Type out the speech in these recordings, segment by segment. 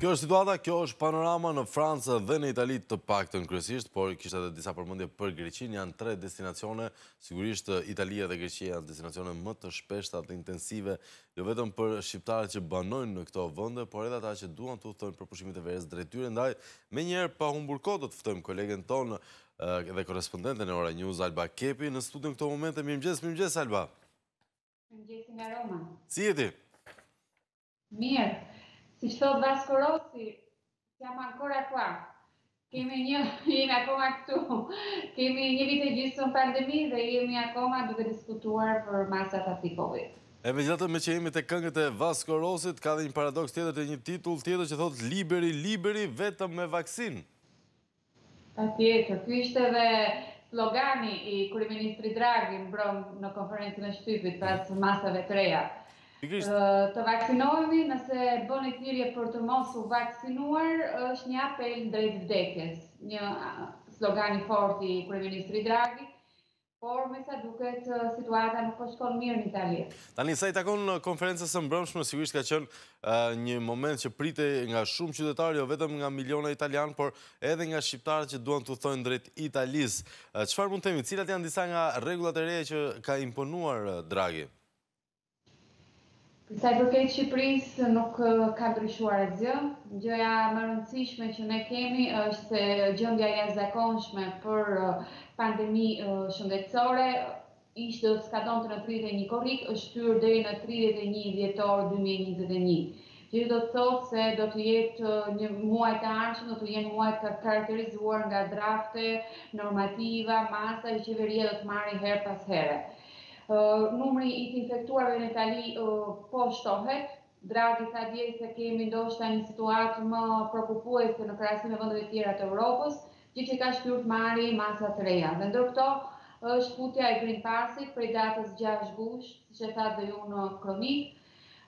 Kjo është situata, kjo është panorama në Francë dhe në Itali të paktën kryesisht, por kishte edhe disa përmendje për Greqinë, janë tre destinacione, sigurisht Italia dhe Greqia janë destinacione më të shpeshta dhe intensive, jo vetëm për shqiptarët që banojnë në këto vende, por edhe ata që duan të udhëtojnë për pushimet e verës drejt tyre, ndaj menjëherë pa humbur kohë do të ftojmë kolegen tonë dhe korrespondenten e Ora News, Alba Kepi, në studio në këto momente, mirëmëngjes, mirëmëngjes, Alba. Mirëmëngjes, si jeni? Mirë, siç thotë Vasco Rossi, siamo ancora qua, kemi një, jemi akoma këtu, kemi një vit e gjysmë pandemi dhe jemi akoma duke diskutuar për masat anti Covid. E megjithatë meqë jemi te këngët e Vasco Rossit, ka dhe një paradoks tjetër te një titull tjetër që thotë Liberi, Liberi, vetëm me vaksinë. Patjetër, ky ishte edhe slogani i kryeministrit Draghi mbrëmë në konferencën e shtypit pas masave të reja. Të vaksinohemi, nëse bëni thirrje për të mos u vaksinuar, është një apel drejt vdekjes, një slogan i fortë i kryeministrit Draghi, Por me sa duket situata nuk po shkon mirë në Itali. Tani sa i takon konferencës së mbrëmshme, sigurisht ka qenë një moment që pritej nga shumë qytetarë, jo vetëm nga miliona italianë, por edhe nga shqiptarët që duan të udhëtojnë drejt Italisë. Çfarë mund të themi, cilat janë disa nga rregullat e reja që ka imponuar Draghi? Për sa i përket Shqipërisë, nuk ka ndryshuar asgjë. Gjëja më e rëndësishme që ne kemi është se gjendja e jashtëzakonshme për pandemi shëndetësore ishte do të skadonte në tridhjetë e një korrik, është shtyrë deri në tridhjetë e një dhjetor dy mijë e njëzet e një. Gjë që do të thotë se do të jetë një muaj të ardhshme do të jenë muaj të karakterizuar nga drafte, normativa, masa që qeveria do të marri herë pas here. Numri i të infektuarve në Itali po shtohet. Draghi tha dje se kemi ndoshta një situatë më preokupuese në krahasim me vendet e tjera të Evropës, gjë që e ka shtyrë të marri masa të reja. Dhe ndër këto është futja e Green Pass-it prej datës gjashtë gusht, siç e thatë dhe ju në kronikë,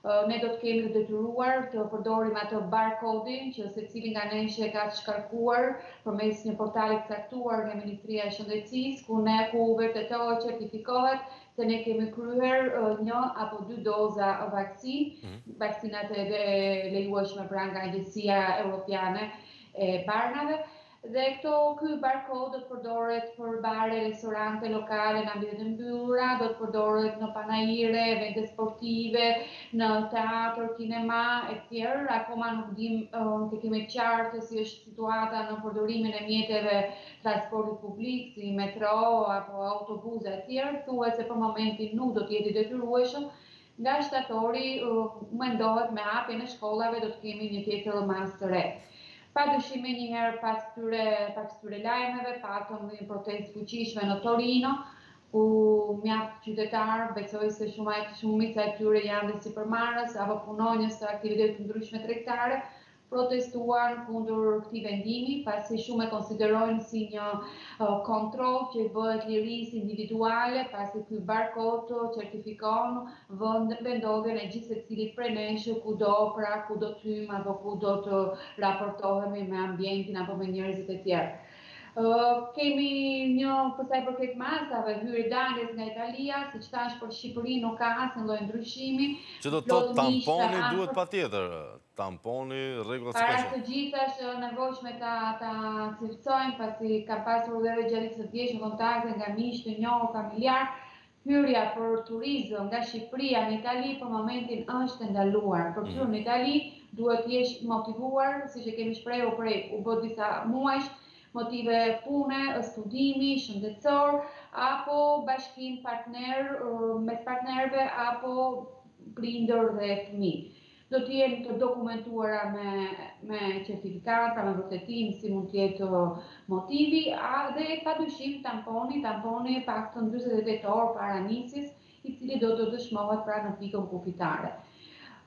Ne do të kemi të detyruar të përdorim atë barkodin që secili nga ne e ka shkarkuar përmes një portali të caktuar nga Ministria e Shëndetësisë, ku ne ku vërtetohet, certifikohet se ne kemi kryer një apo dy doza vaksinë, mhm. vaksinat e lejueshme pra nga Agjencia Europiane e Barnave. Dhe këto ky barkod do të përdoret për bare, restorante, lokale në ambientet e mbyllura, do të përdoret në panaire, evente sportive, në teatër, kinema etj. Akoma nuk dimë, nuk e kemi qartë si është situata në përdorimin e mjeteve të transportit publik si metro apo autobuza etj. Thuhet se për momentin nuk do të jetë i detyrueshëm Nga shtatori mendohet me hapjen e shkollave do të kemi një tjetër masë të re. Padyshim menjëherë pas këtyre lajmeve patëm një protestë të fuqishme në Torino, ku mjaft qytetarë, besoj se shumica e tyre janë dhe sipërmarrës apo punonjës të aktiviteteve të ndryshme tregtare, protestuan kundër këtij vendimi, pasi shumë e konsiderojnë si një kontroll që i bëhet lirisë individuale, pasi ky barkod certifikon vendndodhjen e gjithsecilit prej nesh kudo, pra ku do të hyjmë apo ku do të raportohemi me ambientin apo me njerëzit e tjerë. Kemi një, për sa i përket masave hyrje-daljes nga Italia, siç thashë për Shqipërinë nuk ka asnjë lloj ndryshimi, Që do të thotë tamponi duhet patjetër, Tamponi rregull si ka qenë. Para së gjithash e nevojshme ta ta cilësojmë pasi ka pasur dhe edhe gjatë ditës së djeshme kontakte nga miq, të njohur, familjarë, hyrja për turizëm nga Shqipëria në Itali për momentin është e ndaluar. Për të hyrë në Itali duhet të jesh motivuar, siç e kemi shprehur prej u bë disa muajsh, motive pune, studimi, shëndetësor apo bashkim partner mes partnerëve apo prindër dhe fëmijë. do të jenë të dokumentuara me me certifikata, pra me vërtetim si mund të jetë motivi, a dhe padyshim tamponi, tamponi e paktën 48 orë para nisjes, i cili do të dëshmohet pra në pikën kufitare.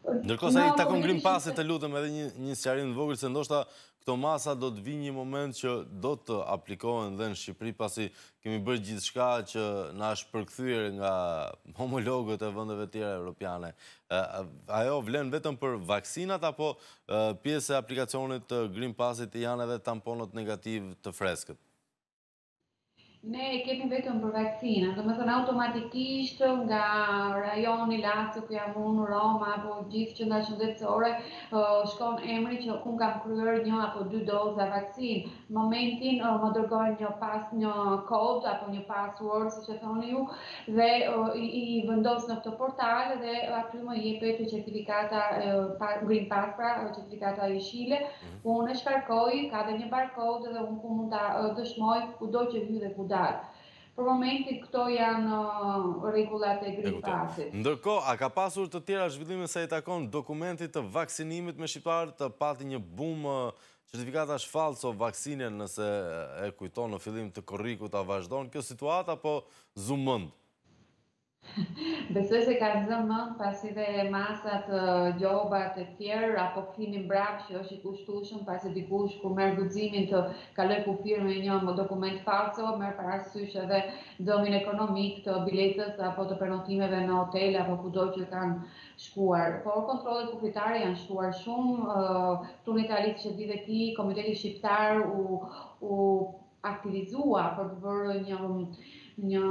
Ndërkohë sa i takon Green Pass-it të lutem edhe një një sqarim të vogël se ndoshta Këto masa do të vijë një moment që do të aplikohen dhe në Shqipëri, pasi kemi bërë gjithçka që na është përkthyer nga homologët e vendeve tjera evropiane. Ajo vlen vetëm për vaksinat apo pjesë e aplikacionit të Green Pass-it janë edhe tamponët negativë të freskët? Ne e kemi vetëm për vaksina, domethënë automatikisht nga rajoni Lacio, ku jam unë, Roma, apo gjithë qendra shëndetësore, shkon emri që unë kam kryer një apo dy doza vaksine. Momentin më dërgojnë një pas një kod, apo një password, siç e thoni ju, dhe i vendos në këtë portal dhe aty më jepet certifikata Green Pass, pra certifikata jeshile, Unë e shkarkoj, ka dhe një barkod dhe unë ku mund ta dëshmoj kudo që hy dhe ku dal. Për momentin këto janë rregullat e Green Pass-it. Ndërkohë, a ka pasur të tjera zhvillime sa i takon dokumentit të vaksinimit me shqiptarët? Pati një bum certifikatash fallco vaksine, nëse e kujton në fillim të korrikut, a vazhdon kjo situatë apo zunë mend? Besoj se kanë zënë mend pasi dhe masat, gjobat e tjerë apo kthimi mbrapsht që është i kushtueshëm pasi dikush kur merr guximin të kalojë kufirin me një dokument falso merr parasysh edhe dëmin ekonomik të biletës apo të pernotimeve në hotel apo kudo që kanë shkuar. Por kontrollet kufitare janë shtuar shumë këtu në Itali siç e di dhe ti, Komiteti Shqiptar u u aktivizua për të bërë një një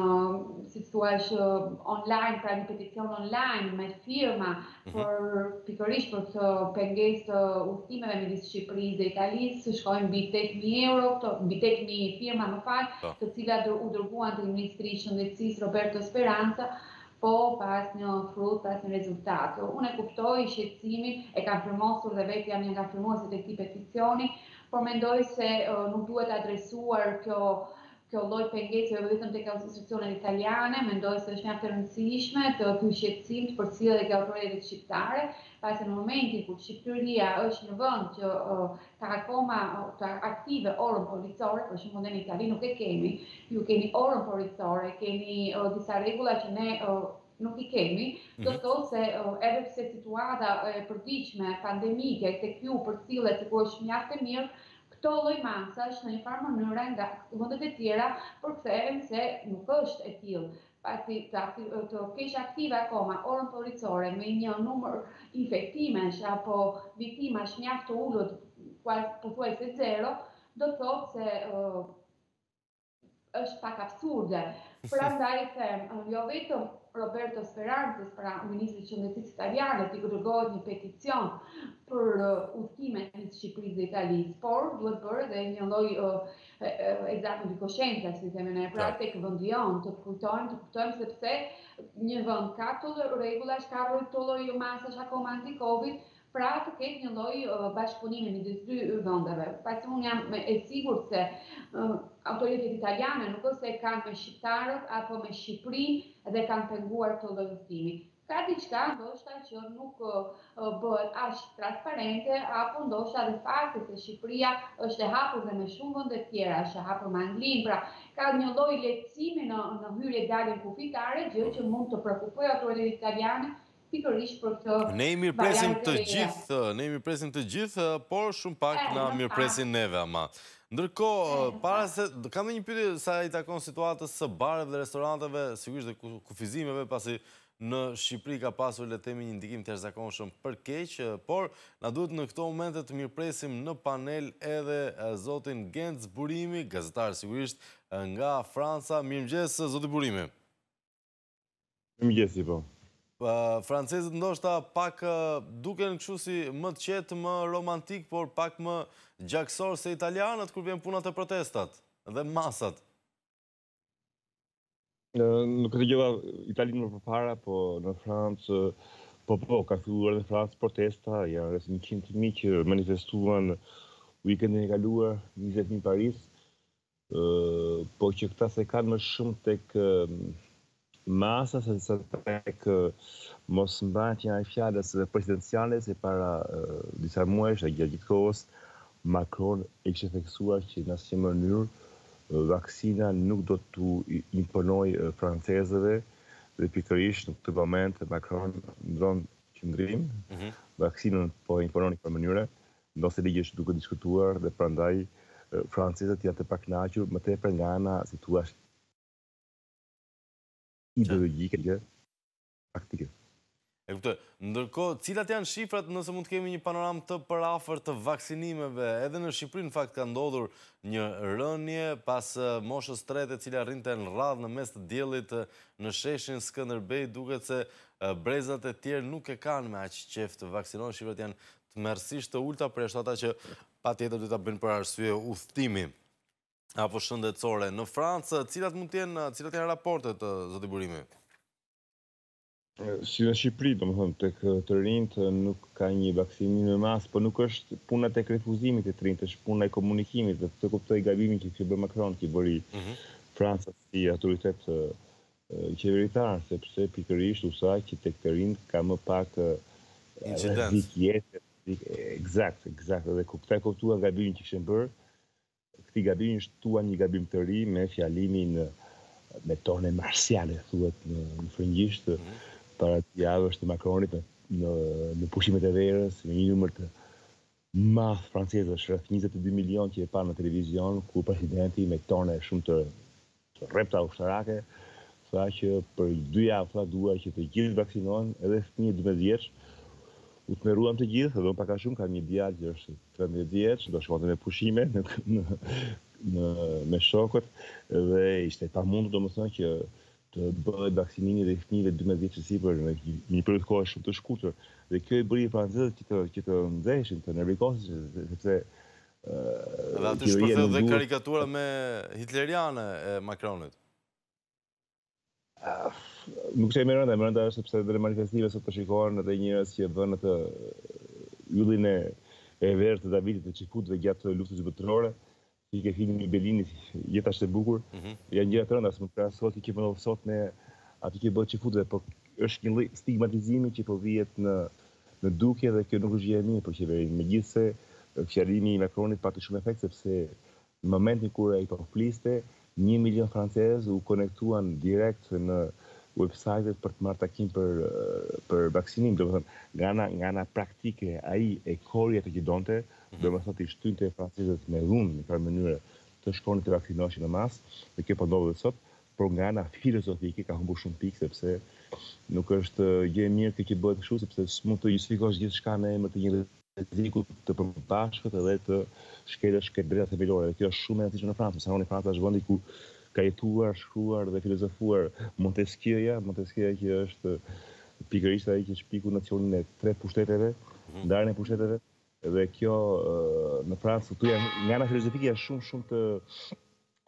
siç thua që online pra një peticion online me firma mhm. për pikërisht për këtë pengesë të udhëtimeve midis Shqipërisë dhe Italisë që shkojnë mbi 8000 euro këto mbi 8000 firma më fal po. të cilat u dërguan te ministri i shëndetësisë Roberto Speranza po pa asnjë frut, pa asnjë rezultat. Unë e kuptoj shqetësimin, e kam firmosur dhe vetë jam një nga firmuesit e këtij peticioni, Por mendoj se nuk duhet adresuar kjo kjo lloj pengese vetëm tek institucionet italiane, mendoj se është mjaft e rëndësishme që ky shqetësim të përcillet tek autoritetet shqiptare, pasi në momentin kur Shqipëria është një vend që ka akoma të aktive orën policore, për shembull ne në Itali nuk e kemi, ju keni orën policore, keni disa rregulla që ne nuk i kemi, do të thotë se edhe pse situata e përditshme pandemike tek ju përcillet sikur është mjaft e mirë, këto lloj masash në një farë mënyre nga vendet e tjera përkthehen se nuk është e tillë, pasi të kesh aktive akoma orën policore me një numër infektimesh apo viktimash mjaft të ulët, pothuajse zero, do të thotë se është pak absurde. Prandaj them, jo vetëm Roberto Speranzës, pra ministrit të Shëndetësisë italiane, t'i dërgohet një peticion për udhëtimet midis Shqipërisë dhe Italisë, por duhet bërë edhe një lloj esame di coscienza, si themi ne, pra tek vendi jonë, të kujtojmë, të kuptojmë se pse një vend ka këto rregulla, ka këto lloj masash akoma anti-Covid, pra të ketë një lloj bashkëpunimi midis dy vendeve, pasi unë jam e sigurt se autoritetet italiane nuk është se e kanë me shqiptarët apo me Shqipërinë dhe kanë penguar këtë lloj udhëtimi. Ka diçka ndoshta që nuk bëhet aq transparente apo ndoshta dhe fakti se Shqipëria është e hapur dhe me shumë vende të tjera, është e hapur me Anglinë, pra ka një lloj lehtësimi në në hyrje-daljen kufitare, gjë që mund të preokupojë autoritetet italiane pikërisht për këtë variant të re. Ne i mirëpresim të gjithë, ne i mirëpresim të gjithë, por shumë pak na mirëpresin neve ama. Ndërkohë, para se, kam dhe një pyetje sa i takon situatës së bareve dhe restoranteve, sigurisht dhe kufizimeve, pasi në Shqipëri ka pasur le të themi një ndikim të jashtëzakonshëm për keq, por na duhet në këto momente të mirëpresim në panel edhe zotin Genc Burimi, gazetar sigurisht nga Franca. Mirëmëngjes zoti Burimi. Mirëmëngjes po. Francezët ndoshta pak duken kështu si më të qetë, më romantikë, por pak më gjakësorë se italianët kur vjen puna te protestat dhe masat. Në nuk e dëgjova Italinë më përpara, po në Francë po po ka filluar në Francë protesta, janë rreth 100.000 që manifestuan weekendin e kaluar, 20.000 Paris. Po që këta s'e kanë më shumë tek masa se sa tek mosmbajtja e fjalës presidenciale se para disa muajsh e gjatë gjithë kohës Macron e kishte theksuar që në asnjë mënyrë vaksina nuk do t'u imponohej francezëve dhe pikërisht në këtë moment Macron ndërron qëndrim, mm -hmm. vaksinën po imponon në mënyrë, Ndonëse ligji është duke u diskutuar dhe prandaj francezët janë të pakënaqur më tepër nga ana, si thua, ideologjike se praktike. E kuptoj. Ndërkohë, cilat janë shifrat nëse mund të kemi një panoramë të përafërt të vaksinimeve? Edhe në Shqipëri në fakt ka ndodhur një rënie pas moshës së tretë, e cila rrinte në radhë në mes të diellit në sheshin Skënderbej, duket se brezat e tjerë nuk e kanë me aq qejf të vaksinohen, shifrat janë Tmerrësisht të ulëta përjashto ata që patjetër do ta bëjnë për arsye udhëtimi apo shëndetësore. Në Francë, cilat mund të jenë, cilat janë raportet, zoti Burimi? Si në Shqipëri, domethënë tek të rinjtë nuk ka një vaksinim në masë, por nuk është puna tek refuzimi i të rinjve, është puna e komunikimit dhe të kuptoj gabimin që kishte bërë Macron, që bëri Franca si autoritet qeveritar, sepse pikërisht u tha që tek të rinjtë ka më pak rrezik jete, eksakt, eksakt, dhe kur këta e kuptuan gabimin që kishin bërë, këtij gabimi i shtuan një gabim të ri me fjalimin me tone marsiale, thuhet në, në frëngjisht, mm -hmm. para dy javësh të Makronit në, në, në pushimet e verës, me një numër të madh francezësh, rreth njëzet e dy milionë që e panë në televizion ku presidenti me tone shumë të rrepta ushtarake tha që për dy javë tha dua që të gjithë të vaksinohen edhe fëmijët dymbëdhjetë vjeç u tmerruam të gjithë edhe unë pak a shumë kam një djalë që është trembëdhjetë vjeç do shkonte me pushime në, në, në me shokët dhe ishte e pamundur domethënë që të bëhet vaksinimi dhe i fëmijëve dymbëdhjetë vjeç e sipër në një periudhë kohe shumë të shkurtër dhe kjo i bëri francezët që të që të nxeheshin, të nevrikoseshin sepse Dhe aty shpërthet dhe karikatura me hitleriane e Macronit. Nuk është ajo më e rënda, më e rënda është sepse dhe në manifestime sot po shikohen edhe njerëz që vënë yllin e e verdhë të Davidit të çifutëve gjatë luftës botërore, I ke filmin e Beninit, jeta është e bukur, janë gjëra të rënda, s'mund të krahasohet kjo që po sot me atë që u bëhet çifutëve, po është një lloj stigmatizimi që po vihet në në dukje dhe kjo nuk është gjë e mirë për qeverinë. Megjithëse fjalimi i Macronit pati shumë efekt sepse në momentin kur ai po fliste, 1 milion francezë u konektuan direkt në website-et për të marrë takim për për vaksinim, domethënë nga ana nga ana praktike ai e korri atë që donte, Mhm. domethënë i shtynte francezët me dhunë në një farë mënyre të shkonin të vaksinoheshin në masë, dhe kjo po ndodh po dhe sot, por nga ana filozofike ka humbu shumë pikë, sepse nuk është gjë e mirë kjo që bëhet kështu, sepse s'mund të justifikosh gjithçka në emër të një rreziku të përbashkët edhe të shkelësh të shkelësh të drejta themelore, dhe kjo është shumë e rëndësishme në Francë, se Franca është vendi ku ka jetuar, shkruar dhe filozofuar Monteskjeja, Monteskjeja që është pikërisht ai që shpiku nocionin e tre pushteteve, mhm. ndarjen e pushteteve, Edhe kjo në Francë këtu janë nga ana filozofike janë shumë shumë të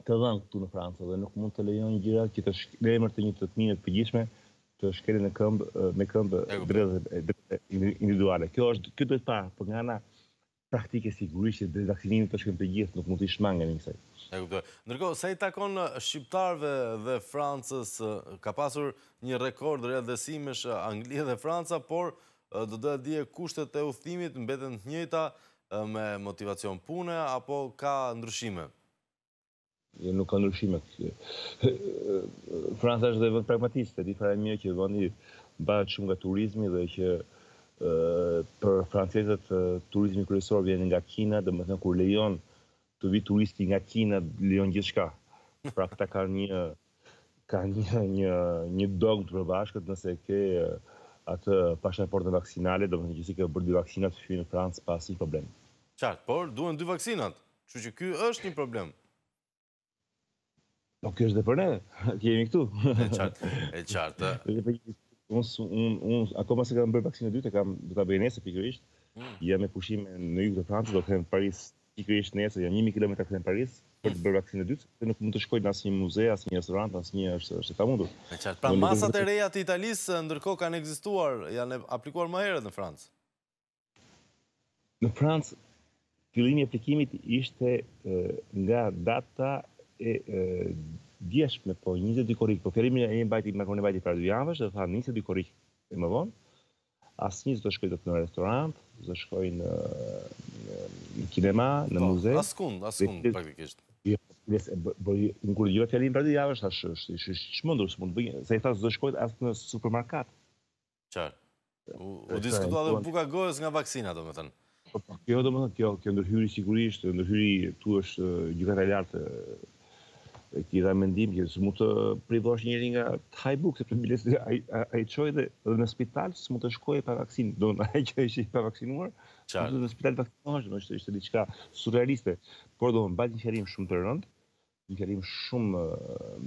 të dhënë këtu në Francë dhe nuk mund të lejojnë gjëra që në emër të një të të mire të përgjithshme të shkelin në këmbë me këmbë të drejtat individuale. Kjo është kjo duhet parë, por nga ana praktike sigurisht që drejt vaksinimit do shkojnë të gjithë, nuk mund t'i shmangemi kësaj. E kuptoj. Ndërkohë, sa u takon shqiptarëve dhe Francës, ka pasur një rekord riatdhesimesh Anglia dhe Franca, por Do doja të dija kushtet e udhëtimit mbeten të njëjta me motivacion pune apo ka ndryshime? Jo, nuk ka ndryshime. Franca është dhe vend pragmatist, e di fare mirë që vendi mbahet shumë nga turizmi dhe që për francezët turizmi kryesor vjen nga Kina, domethënë kur lejon Të vijë turisti nga Kina lejon gjithçka. Pra këta kanë një kanë një një një dogmë të përbashkët nëse ke atë pashaportën vaksinale, domethënë që i ke bërë dy vaksinat ti hyn në Francë pa asnjë problem. Qartë, por duhen dy vaksinat. Kështu që ky është një problem. Po kjo është dhe për ne, që jemi këtu. E qartë, e qartë. Unë, unë, unë, akoma s'e kam bërë vaksinën e dytë, e kam, do ta bëj nesër, pikërisht, mm. jam me pushime në jug të Francës, do kthehem Paris, pikërisht nesër, jam 1000 km të kthehem Paris, për të bërë vaksinën e dytë, dhe nuk mund të shkoj në asnjë muze, asnjë restorant, asnjë është, është e pamundur. E qartë, pra masat e reja të Italisë, ndërkohë kanë ekzistuar, janë aplikuar më herët në Francë. Në Francë, fillimi i aplikimit ishte nga data e djeshme, po 22 korrik, po fjalimin e mbajti Macron e mbajti para dy javësh dhe tha 22 korrik e më vonë. Asnjë s'do shkojë dot në restorant, s'do shkojë në në kinema, në po, muze. Askund, askund praktikisht. Jo, pres, po unë kur dëgjova fjalimin para dy javësh thashë është është çmendur, s'mund ta bëjë, se ai tha s'do shkojë as në supermarket. Çfarë. U diskutua edhe buka gojës nga vaksina, do më thënë. Po, po, kjo, do më thënë, kjo, kjo ndërhyri sigurisht, ndërhyri këtu është gjykata e lartë e i dha mendim që s'mund të privosh njeri nga të hajë bukë sepse biles ai ai çoi dhe, dhe në spital s'mund të shkojë pa vaksinë. Do të thotë ai që është i pa vaksinuar, në spital vaksinohesh, do të ishte diçka surrealiste. Por duke mbajtur një fjalim shumë të rëndë, Një fjalim shumë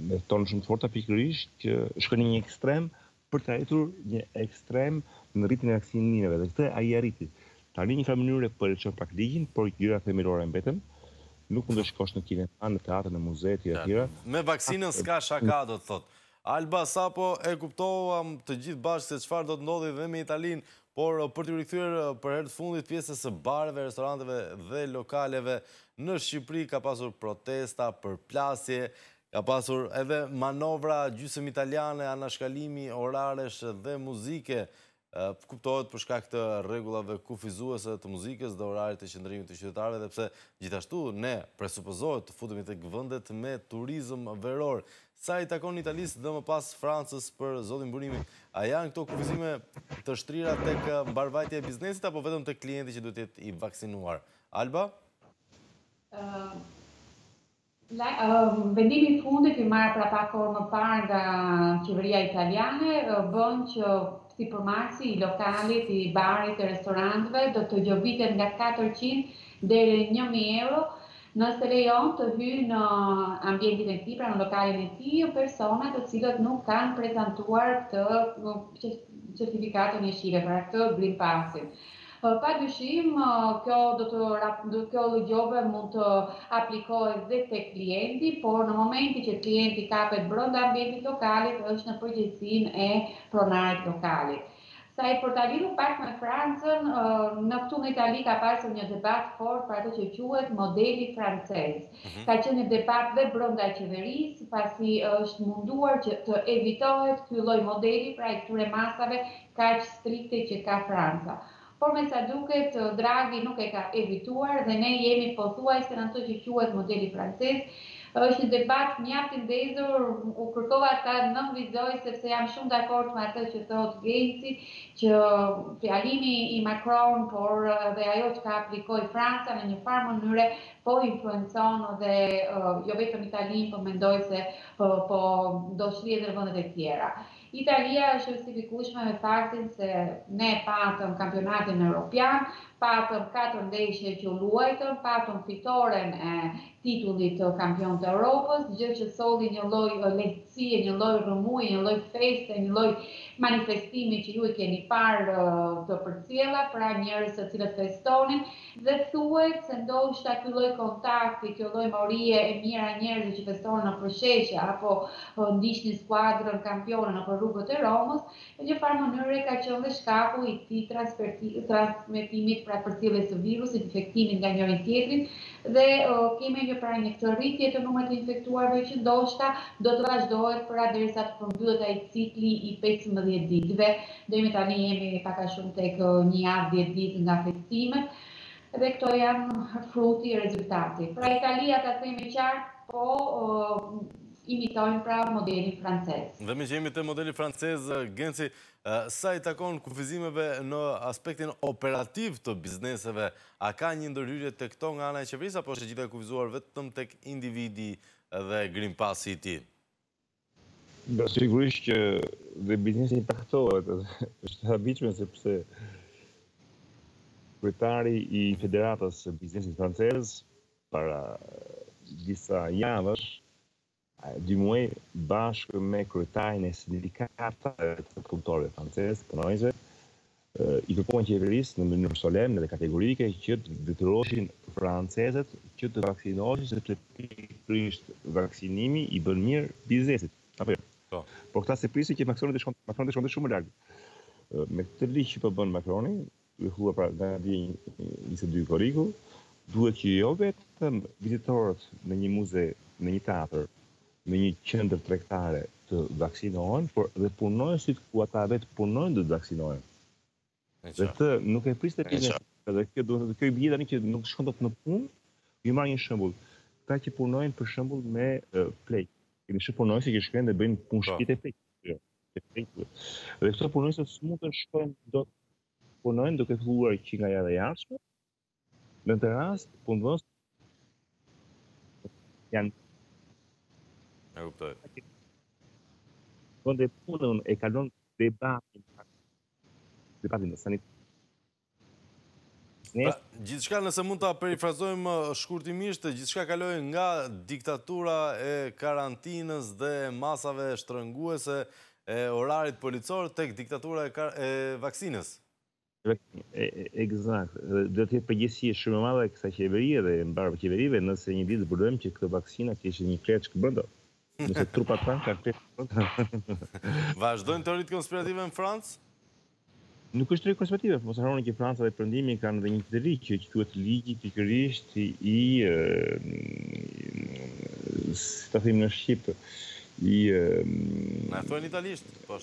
me tone shumë të forta pikërisht që shkon në një ekstrem për të arritur një ekstrem në rritjen e vaksinimeve dhe këtë ai arriti. Tani një farë mënyre po lëshon pak ligjin, por gjërat themelore mbeten. Nuk mund të shkosh në kinema, në teatër, në muze etj. Me vaksinën s'ka shaka do të thotë. Alba, sapo e kuptuam të gjithë bashkë se çfarë do të ndodhi dhe me Italinë, por për t'iu rikthyer për herë të fundit pjesës së bareve, restoranteve dhe lokaleve në Shqipëri ka pasur protesta, përplasje, ka pasur edhe manovra gjysëm italiane, anashkalimi oraresh dhe muzike kuptohet për shkak të rregullave kufizuese të muzikës dhe orarit të qëndrimit të qytetarëve edhe pse gjithashtu ne presupozohet të futemi tek vendet me turizëm veror. Sa i takon Italisë dhe më pas Francës për zotin Burimin, a janë këto kufizime të shtrira tek mbarëvajtja e biznesit apo vetëm tek klienti që duhet të jetë i vaksinuar? Alba? Vendimi i fundit i marrë para pak orë më parë nga qeveria italiane bën që sipërmarrësi i lokalit, i barit e restoranteve do të gjobitet nga katërqind deri në një mijë euro nëse lejon të hyjnë në ambientin e tij, pra në lokalin e tij, persona të cilët nuk kanë prezantuar këtë certifikatën jeshile, pra këtë Green Pass-in. Pa dyshim, kjo do të kjo lloj gjobe mund të aplikohet dhe tek klienti, por në momentin që klienti kapet brenda ambientit të lokalit është në përgjegjësinë e pronarit të lokalit. Sa për ta lidhur pak me Francën, në këtu në Itali ka pasur një debat fort për atë që quhet modeli francez. Ka qenë një debat dhe brenda qeverisë, pasi është munduar që të evitohet ky lloj modeli, pra i këtyre masave kaq strikte që ka Franca. Por me sa duket Draghi nuk e ka evituar dhe ne jemi pothuajse në atë që quhet modeli francez. Është një debat mjaft i ndezur, unë kërkova ta nënvizoj sepse jam shumë dakord me atë që thotë Genci që fjalimi i Macron por dhe ajo çka aplikoi Franca në një farë mënyre po influencon dhe jo vetëm Italinë, po mendoj se po do shtrihet edhe në vendet e tjera. Italia është e justifikueshme me faktin se ne patëm kampionatin europian, patëm katër ndeshje që u luajtën, patëm fitoren e titullit të kampionit të Europës, gjë që solli një lloj lehtësie, një lloj rrëmuje, një lloj feste, një lloj manifestimi që ju i keni parë të përcjellë, pra njerëz të cilët festonin, Dhe thuhet se ndoshta ky lloj kontakti, kjo lloj morie e mijëra njerëzve që festonin nëpër sheshe apo ndiqnin skuadrën kampione nëpër rrugët e Romës, në një farë mënyre ka qenë dhe shkaku i këtij transmetimi, pra përcjelljes së virusit, infektimit nga njëri te tjetri dhe kemi një pra një këtë rritje të numrit të infektuarve që ndoshta do të vazhdojë pra derisa të përmbyllet ai cikli i pesëmbëdhjetë ditëve Deri me tani jemi pak a shumë tek një javë dhjetë ditë nga festimet dhe këto janë fruti, rezultati. Pra Italia ta themi më qartë po imitojnë pra modelin francez. Dhe meqë jemi te modeli francez, Genci, sa i takon kufizimeve në aspektin operativ të bizneseve, a ka një ndërhyrje te këto nga ana e qeverisë apo është e gjitha e kufizuar vetëm tek individi dhe green pass-i i tij? Sigurisht që dhe biznesi impaktohet, është e habitshme sepse kryetari i Federatës së Biznesit Francez para disa javësh, dy muaj bashkë me kryetarin e sindikatave të punëtorëve francezë, punonjësve, i kërkonin qeverisë në mënyrë solemne dhe kategorike që të detyronin francezët që të vaksinoheshin sepse pikërisht vaksinimi i bën mirë biznesit. Apo jo. Po. Por këta s'e prisnin që Macroni të shkonte, Macroni të shkonte shumë larg. Me këtë ligj që po bën Macroni, i thua pra nga 22 korriku, duhet që jo vetëm vizitorët në një muze, në një teatr, në një qendër tregtare të vaksinohen, por dhe punonjësit ku ata vetë punojnë duhet të vaksinohen. Dhe këtë nuk e priste biznesi, dhe kjo duhet të kjo i bie tani që nuk shkon dot në punë. Ju marr një shembull. Këta që punojnë për shembull me pleqtë. Kemi shumë punonjëse që shkojnë dhe bëjnë punë po. shtëpi te pleqtë. Jo, dhe këto punonjëse s'mund të shkojnë dot punojnë duke filluar që nga java e ardhshme, Në këtë rast, punëdhënësit janë E kuptoj. Vëndet punën e kalon debatin debatin e sanit. Pra, gjithçka nëse mund ta perifrazojmë shkurtimisht, gjithçka kaloi nga diktatura e karantinës dhe masave shtrënguese e orarit policor tek diktatura e, e vaksinës. Eksakt. Do të jetë përgjegjësi shumë e madhe e kësaj qeverie dhe e mbarë qeverive nëse një ditë zbulojmë që këto vaksina kishin një kleçk brenda. Nëse trupat tanë kanë kleçk brenda. Vazhdojnë teoritë konspirative në Francë? Nuk është teori konspirative, mos harroni që Franca dhe Perëndimi kanë dhe një tjetër ligj që quhet ligji pikërisht i si ta themi në shqip i Na e thuaj italisht, po.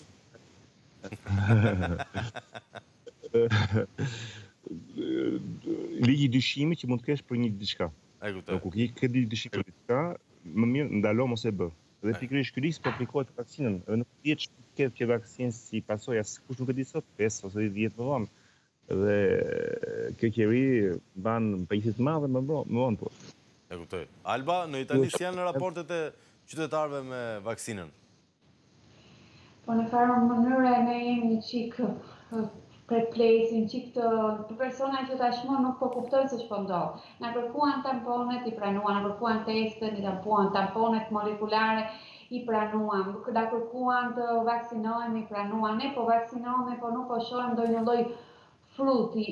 Ligji i dyshimit që mund të kesh për një diçka. E kuptoj. Në qoftë se ke dyshim për diçka, më mirë ndalo mos e bë. Dhe pikërisht ky ligj po aplikohet për vaksinën, edhe nuk dihet çfarë do të ketë kjo vaksinë si pasojë, askush nuk e di sot, 5 ose 10 vjet më vonë. Dhe kjo qeveri mban përgjegjësi të madhe më vonë, më vonë po. E kuptoj. Alba, në Itali si janë raportet e qytetarëve me vaksinën? Po në një farë mënyre ne jemi një çik perplessi, një çik të personat që tashmë nuk po kuptojnë se ç'po ndodh. Na kërkuan tamponet, i pranuam, na kërkuan testet, i tampuam, tamponet molekulare, i pranuam, na kërkuan të vaksinohemi, i pranuam. Ne po vaksinohemi, por nuk po shohim ndonjë lloj fruti,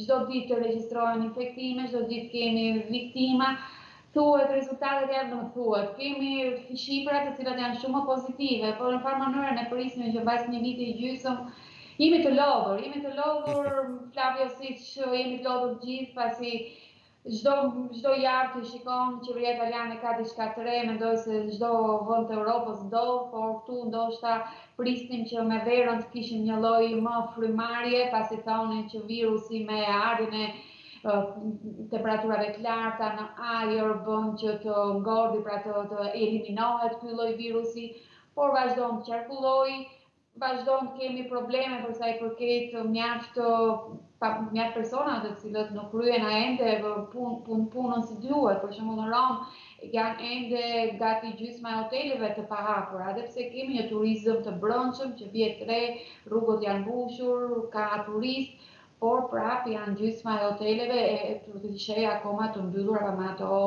çdo ditë regjistrohen infektime, çdo ditë kemi viktima, thuhet rezultatet janë, domethënë thuhet. Kemi shifra të cilat janë shumë pozitive, por në një farë mënyre ne prisnim që mbas një viti e gjysëm jemi të lodhur, jemi të lodhur Flavio siç jemi të lodhur të gjithë pasi Çdo çdo javë ti shikon që, qeveria italiane ka diçka të re, mendoj se në çdo vend të Europës ndodh, por këtu ndoshta prisnim që me verën të kishim një lloj më frymëmarrje, pasi thonin që virusi me ardhjen e temperaturave të larta në ajër bën që të ngordhë, pra të të eliminohet ky lloj virusi, por vazhdon të qarkullojë, Vazhdojmë të kemi probleme për sa i përket mjaft mjaft persona të cilët nuk kryejnë ende pun punën si duhet, për shembull në Romë janë ende gati gjysma e hoteleve të pahapura, edhe pse kemi një turizëm të brendshëm që vihet re, rrugët janë mbushur, ka turistë, por prapë janë gjysma e hoteleve që i sheh akoma të mbyllura dhe me ato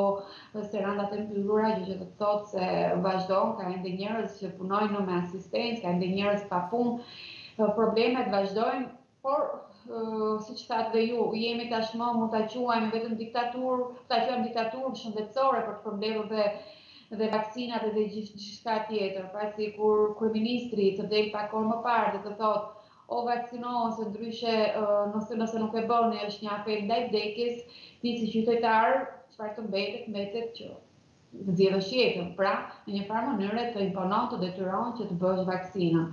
serandat e mbyllura, gjë që do të thotë se vazhdon, ka ende njerëz që punojnë me asistencë, ka ende njerëz pa punë, problemet vazhdojnë, por siç thatë dhe ju, jemi tashmë, mund të quajmë vetëm diktaturë, të quajmë diktaturë shëndetësore për të përmbledhur dhe dhe vaksinat dhe gjithçka tjetër, pasi kur kërë ministri të delë pakon më parë dhe të thotë, O vaksinohu ose ndryshe nëse nëse nuk e bëni është një apel ndaj vdekjes, ti si qytetar çfarë të mbetet mbetet që të zgjedhësh jetën, pra në një farë mënyre të imponon të detyron që të bësh vaksinën.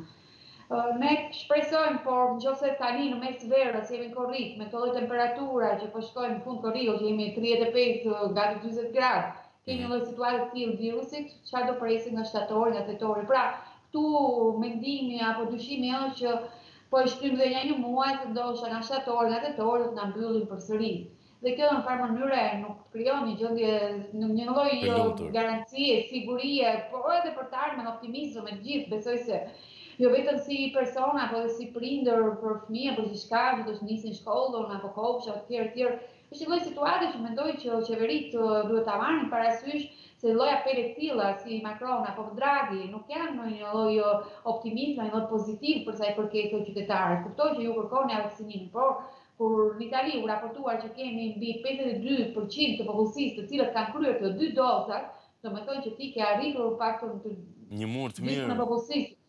Ne shpresojmë, por në qoftë se tani në mes verës jemi në korrik, me këto temperatura që po shkojmë po në fund korriku, që jemi 35, gati 40 gradë, ke një lloj situate të tillë virusit, ça do presim nga shtatori, nga tetori, pra Këtu mendimi apo dyshimi është që po e shtyjmë dhe nga një muaj se ndoshta nga shtatori, nga tetori do të na mbyllin përsëri. Dhe kjo në një farë mënyre nuk krijon një gjendje, një lloj garancie, sigurie, por edhe për të ardhmen, optimizëm e të gjithë, besoj se jo vetëm si persona, por edhe si prindër për fëmijën, për gjithçka, që do të nisin shkollën apo kopshtet etj etj. Është një lloj situate që mendoj që qeveritë duhet ta marrin parasysh se lloje apele të tilla si Macron apo Draghi nuk janë në një lloj optimizmi, një lloj pozitiv për sa i përket qytetarëve. Kuptoj që ju kërkoni vaksinimin, por kur në Itali u raportua që kemi mbi pesëdhjetë e dy për qind të popullsisë të cilët kanë kryer të dy dozat, domethënë që ti ke arritur faktin të një mur të mirë, gjysmën e popullsisë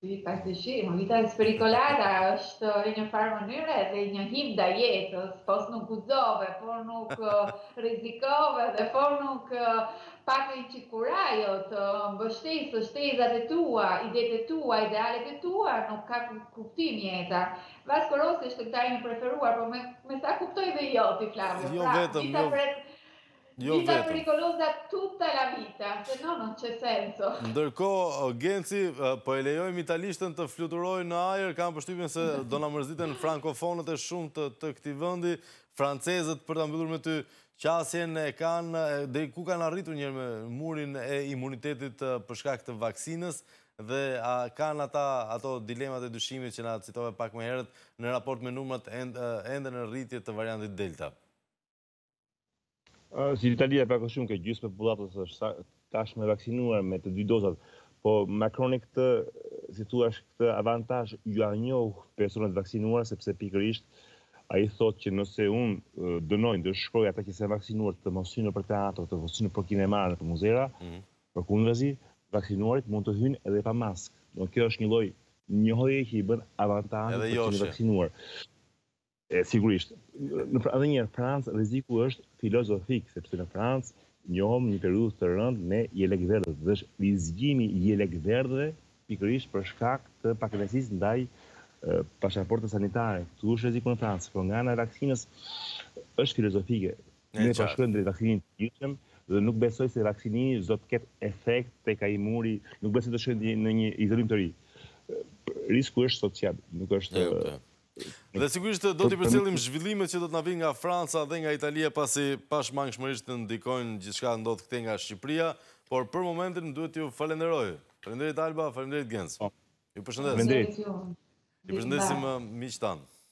Si, pa dyshim, Vita spericolata është në një farë mënyre dhe një himn ndaj jetës, po nuk guzove, po nuk rrezikove dhe po nuk pate atë kurajo të mbështesësh tezat e tua, idetë e tua, idealet e tua, nuk ka kuptim jeta. Vasco Rossi është këngëtari im i preferuar, po me sa kuptoj dhe jo ti Flavio, jo, pra, vetëm, jo. Jo vetëm. Ndërkohë, Genci, po e lejojmë italishten të fluturojë në ajër, kam përshtypjen se do na mërziten frankofonët e shumtë të këtij vendi, francezët për ta mbyllur me ty qasjen e kanë, deri ku kanë arritur një herë me murin e imunitetit për shkak të vaksinës dhe a kanë ata ato dilemat e dyshimet që na citove pak më herët në raport me numrat ende në rritje të variantit Delta? Si Italia pak a shumë që gjysma e popullatës është tashmë vaksinuar me të dy dozat, po Macroni këtë, si thua, këtë avantazh jua njeh personave vaksinuar, sepse pikërisht, ai thotë që nëse unë dënoj, ndëshkoj ata që s'janë vaksinuar të mos hyjnë nëpër teatro, të mos hyjnë nëpër kinemara, nëpër muzera, mhm. përkundrazi, vaksinuarit mund të hyjnë edhe pa maskë. Dhe kjo është një lloj njohjeje që i bën avantazh për ato që janë vaksinuar. E, sigurisht. Pra, edhe një herë, në Francë rreziku është filozofik, sepse në Francë njohëm një periudhë të rëndë me jelek verdhët. Dhe është rizgjimi i jelek verdhëve pikërisht për shkak të pakënaqësisë ndaj pasaportës sanitare. Këtu është rreziku në Francë, por nga ana e vaksinës është filozofike. Ne po shkojmë drejt vaksinimit të gjerë dhe nuk besoj se vaksinimi do të ketë efekt te ky muri, nuk besoj të shkojë në një izolim të ri. Risku është social, nuk është Dhe sigurisht do t'i përcjellim zhvillimet që do të na vijnë nga Franca dhe nga Italia, pasi pashmangshmërisht ndikojnë gjithçka ndodh këtej nga Shqipëria, por për momentin duhet t'ju falenderoj. Faleminderit Alba, faleminderit Genc. Ju përshëndes. Faleminderit ju. I përshëndesim miqtë tanë.